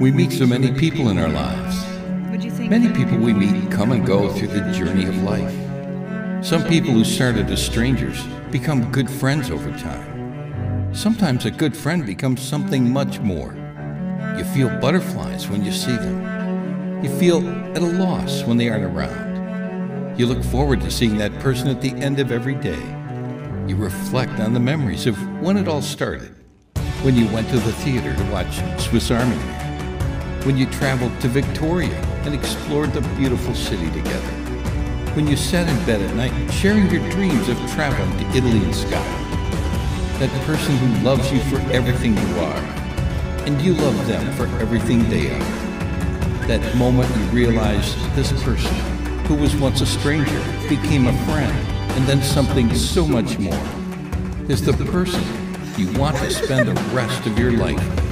We meet so many people in our lives. What'd you think? Many people we meet come and go through the journey of life. Some people who started as strangers become good friends over time. Sometimes a good friend becomes something much more. You feel butterflies when you see them. You feel at a loss when they aren't around. You look forward to seeing that person at the end of every day. You reflect on the memories of when it all started. When you went to the theater to watch Swiss Army Man when you traveled to Victoria and explored the beautiful city together. When you sat in bed at night sharing your dreams of traveling to Italy and Scotland. That person who loves you for everything you are, and you love them for everything they are. That moment you realize this person, who was once a stranger, became a friend, and then something so much more, is the person you want to spend the rest of your life